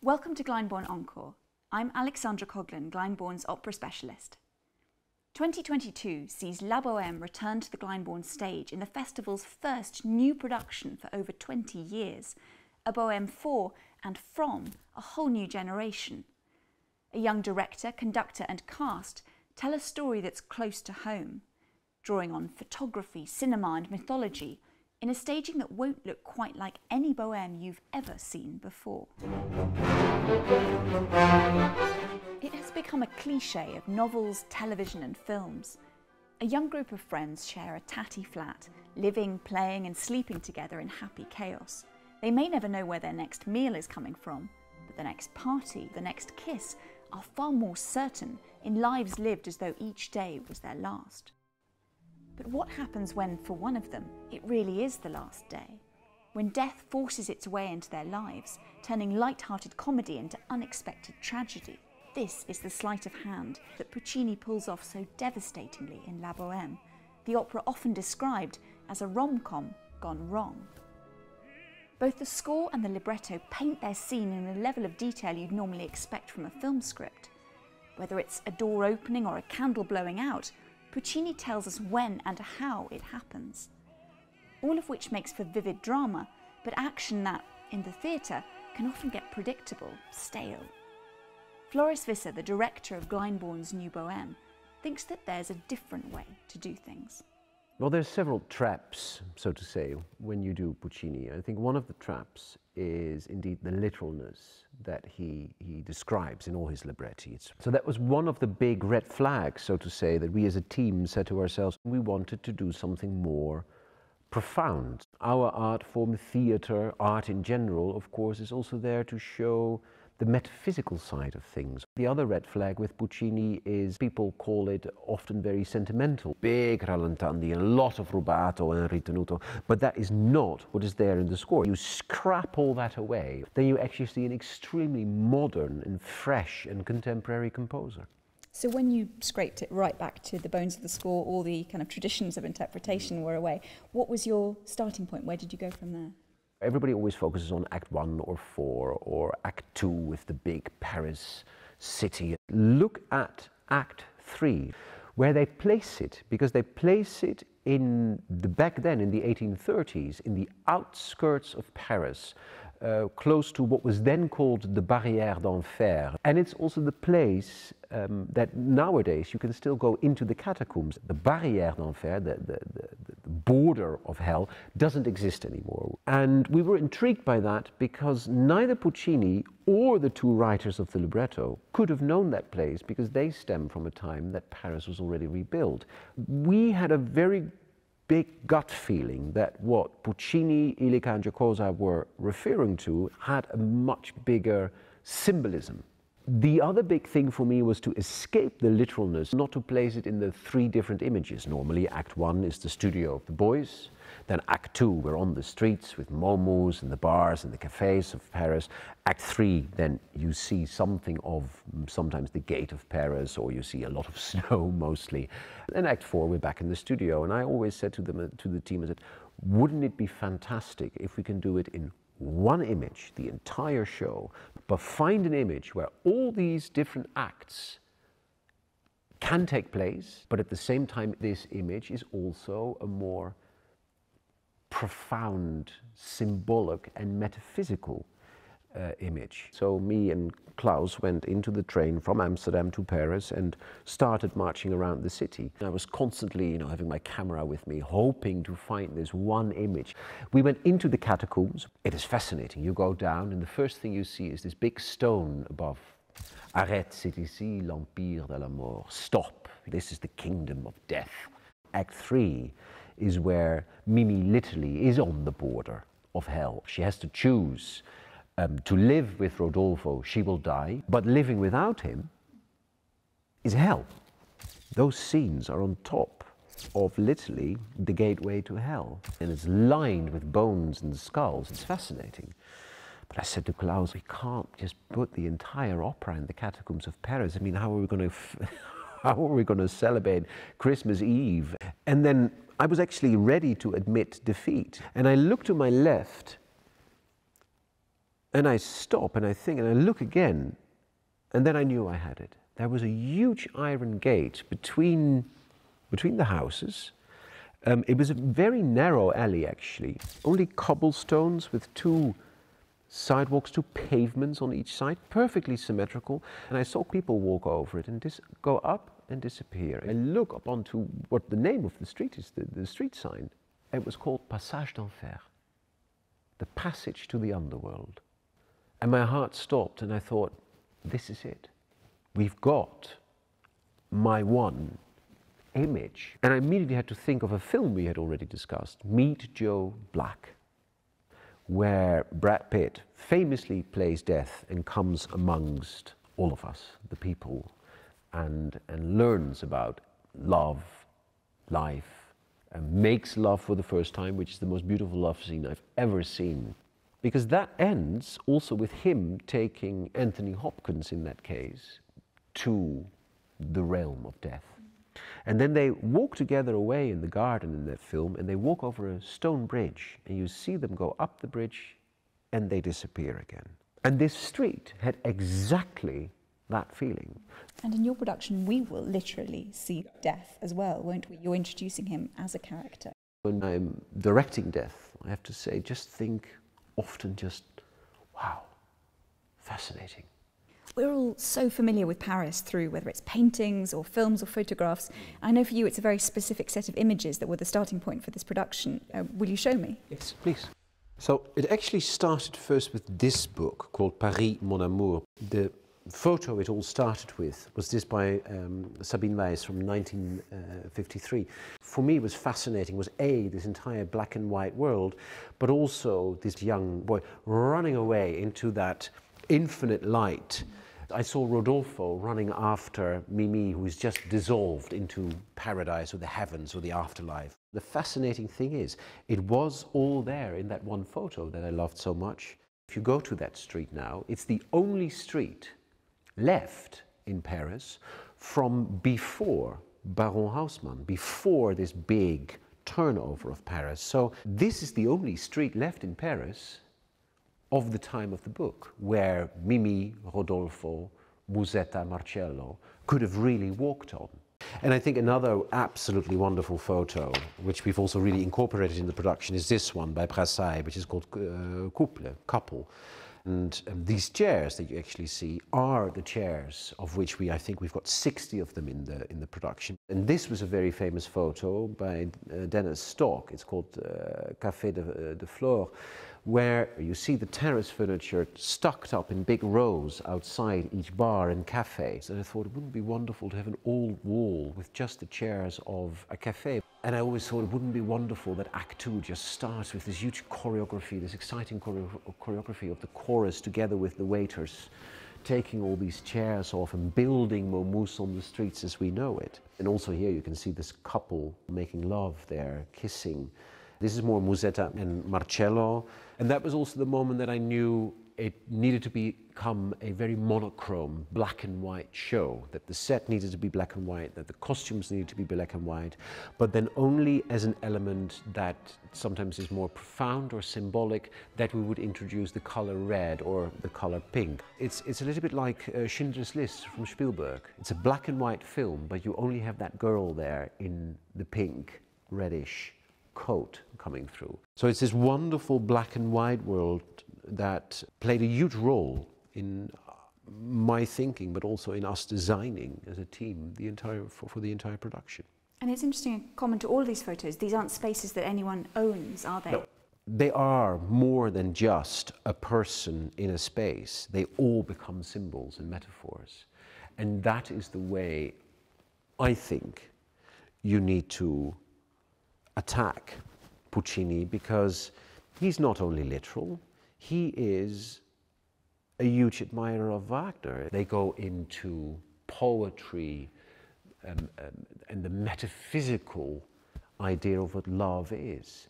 Welcome to Glyndebourne Encore. I'm Alexandra Coghlan, Glyndebourne's opera specialist. 2022 sees La Bohème return to the Glyndebourne stage in the festival's first new production for over 20 years, a Bohème for and from a whole new generation. A young director, conductor and cast tell a story that's close to home, drawing on photography, cinema and mythology in a staging that won't look quite like any Bohème you've ever seen before. It has become a cliche of novels, television and films. A young group of friends share a tatty flat, living, playing and sleeping together in happy chaos. They may never know where their next meal is coming from, but the next party, the next kiss are far more certain in lives lived as though each day was their last. But what happens when, for one of them, it really is the last day? When death forces its way into their lives, turning light-hearted comedy into unexpected tragedy. This is the sleight of hand that Puccini pulls off so devastatingly in La Bohème, the opera often described as a rom-com gone wrong. Both the score and the libretto paint their scene in a level of detail you'd normally expect from a film script. Whether it's a door opening or a candle blowing out, Puccini tells us when and how it happens. All of which makes for vivid drama, but action that, in the theatre, can often get predictable, stale. Floris Visser, the director of Glyndebourne's New Bohème, thinks that there's a different way to do things. Well, there's several traps, so to say, when you do Puccini. I think one of the traps is indeed the literalness that he, he describes in all his libretti. So that was one of the big red flags, so to say, that we as a team said to ourselves, we wanted to do something more profound. Our art form, theatre, art in general, of course, is also there to show the metaphysical side of things. The other red flag with Puccini is people call it often very sentimental. Big rallentandi, a lot of rubato and ritenuto, but that is not what is there in the score. You scrap all that away, then you actually see an extremely modern and fresh and contemporary composer. So when you scraped it right back to the bones of the score, all the kind of traditions of interpretation were away. What was your starting point? Where did you go from there? Everybody always focuses on Act 1 or 4 or Act 2 with the big Paris city. Look at Act 3, where they place it, because they place it in the back then, in the 1830s, in the outskirts of Paris, uh, close to what was then called the Barrière d'Enfer. And it's also the place um, that nowadays you can still go into the catacombs. The Barrière d'Enfer, the, the, the, the, border of hell, doesn't exist anymore. And we were intrigued by that because neither Puccini or the two writers of the libretto could have known that place because they stem from a time that Paris was already rebuilt. We had a very big gut feeling that what Puccini, Illica and Giacosa were referring to had a much bigger symbolism. The other big thing for me was to escape the literalness, not to place it in the three different images. Normally, Act One is the studio of the boys, then Act Two, we're on the streets with Momus and the bars and the cafes of Paris. Act Three, then you see something of sometimes the gate of Paris, or you see a lot of snow mostly. And Act Four, we're back in the studio. And I always said to them, uh, to the team, I said, wouldn't it be fantastic if we can do it in one image, the entire show, but find an image where all these different acts can take place, but at the same time, this image is also a more profound, symbolic, and metaphysical uh, image. So me and Klaus went into the train from Amsterdam to Paris and started marching around the city. I was constantly, you know, having my camera with me, hoping to find this one image. We went into the catacombs. It is fascinating. You go down and the first thing you see is this big stone above. Arrête, c'est ici l'empire de la mort. Stop. This is the kingdom of death. Act 3 is where Mimi literally is on the border of hell. She has to choose um, to live with Rodolfo, she will die, but living without him is hell. Those scenes are on top of literally the gateway to hell. And it's lined with bones and skulls. It's fascinating. But I said to Klaus, we can't just put the entire opera in the catacombs of Paris. I mean, how are we going to, how are we going to celebrate Christmas Eve? And then I was actually ready to admit defeat. And I looked to my left And I stop and I think and I look again, and then I knew I had it. There was a huge iron gate between, between the houses. Um, it was a very narrow alley, actually, only cobblestones with two sidewalks, two pavements on each side, perfectly symmetrical. And I saw people walk over it and dis- go up and disappear. I look up onto what the name of the street is, the, the street sign. It was called Passage d'Enfer, the passage to the underworld. And my heart stopped, and I thought, this is it. We've got my one image. And I immediately had to think of a film we had already discussed, Meet Joe Black, where Brad Pitt famously plays death and comes amongst all of us, the people, and, and learns about love, life, and makes love for the first time, which is the most beautiful love scene I've ever seen. Because that ends also with him taking Anthony Hopkins in that case to the realm of death. And then they walk together away in the garden in that film, and they walk over a stone bridge, and you see them go up the bridge, and they disappear again. And this street had exactly that feeling. And in your production, we will literally see death as well, won't we? You're introducing him as a character. When I'm directing death, I have to say, just think often just, wow, fascinating. We're all so familiar with Paris through whether it's paintings or films or photographs. I know for you it's a very specific set of images that were the starting point for this production. Uh, will you show me? Yes, please. So it actually started first with this book called Paris, Mon Amour. The photo it all started with was this by um, Sabine Weiss from 1953. For me, it was fascinating. Was a this entire black and white world, but also this young boy running away into that infinite light. I saw Rodolfo running after Mimi, who is just dissolved into paradise or the heavens or the afterlife. The fascinating thing is, it was all there in that one photo that I loved so much. If you go to that street now, it's the only street left in Paris from before Baron Haussmann, before this big turnover of Paris. So this is the only street left in Paris of the time of the book where Mimi, Rodolfo, Musetta, Marcello could have really walked on. And I think another absolutely wonderful photo, which we've also really incorporated in the production, is this one by Brassai, which is called uh, Couple, Couple. And um, these chairs that you actually see are the chairs of which we, I think we've got 60 of them in the, in the production. And this was a very famous photo by uh, Dennis Stock. It's called uh, Café de, de Flore where you see the terrace furniture stucked up in big rows outside each bar and cafe. And I thought it wouldn't be wonderful to have an old wall with just the chairs of a cafe. And I always thought it wouldn't be wonderful that Act Two just starts with this huge choreography, this exciting choreo choreography of the chorus together with the waiters taking all these chairs off and building Momus on the streets as we know it. And also here you can see this couple making love there, kissing. This is more Musetta and Marcello. And that was also the moment that I knew it needed to become a very monochrome, black and white show, that the set needed to be black and white, that the costumes needed to be black and white, but then only as an element that sometimes is more profound or symbolic, that we would introduce the color red or the color pink. It's, it's a little bit like uh, Schindler's List from Spielberg. It's a black and white film, but you only have that girl there in the pink, reddish coat coming through. So it's this wonderful black and white world that played a huge role in uh, my thinking, but also in us designing as a team the entire for, for the entire production. And it's interesting, common to all these photos, these aren't spaces that anyone owns, are they? No. They are more than just a person in a space. They all become symbols and metaphors. And that is the way I think you need to attack Puccini because he's not only literal, he is a huge admirer of Wagner. They go into poetry um, um, and the metaphysical idea of what love is.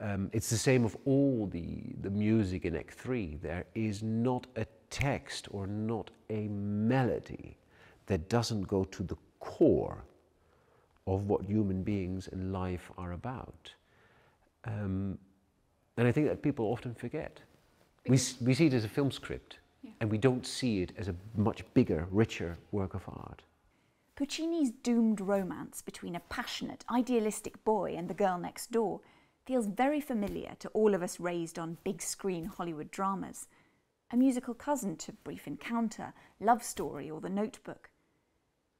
Um, it's the same of all the, the music in Act 3. There is not a text or not a melody that doesn't go to the core of what human beings and life are about. Um, and I think that people often forget. We, we see it as a film script, Yeah. and we don't see it as a much bigger, richer work of art. Puccini's doomed romance between a passionate, idealistic boy and the girl next door feels very familiar to all of us raised on big screen Hollywood dramas. A musical cousin to Brief Encounter, Love Story, or The Notebook.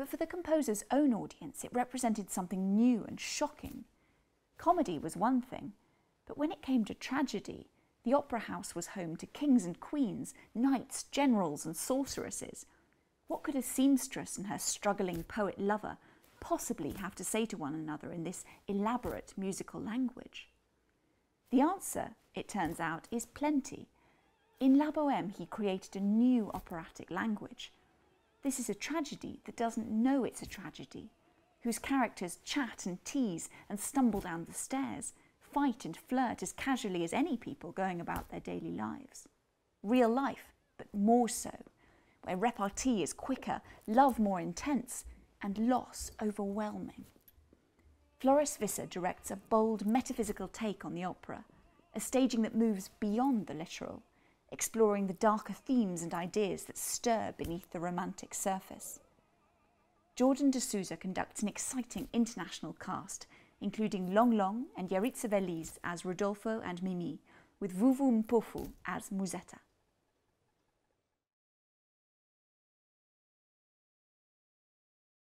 But for the composer's own audience, it represented something new and shocking. Comedy was one thing, but when it came to tragedy, the opera house was home to kings and queens, knights, generals, and sorceresses. What could a seamstress and her struggling poet lover possibly have to say to one another in this elaborate musical language? The answer, it turns out, is plenty. In La Boheme, he created a new operatic language. This is a tragedy that doesn't know it's a tragedy, whose characters chat and tease and stumble down the stairs, fight and flirt as casually as any people going about their daily lives. Real life, but more so, where repartee is quicker, love more intense, and loss overwhelming. Floris Visser directs a bold metaphysical take on the opera, a staging that moves beyond the literal, exploring the darker themes and ideas that stir beneath the romantic surface. Jordan de Souza conducts an exciting international cast, including Long Long and Yaritza Veliz as Rodolfo and Mimi, with Vuvu Mpofu as Musetta.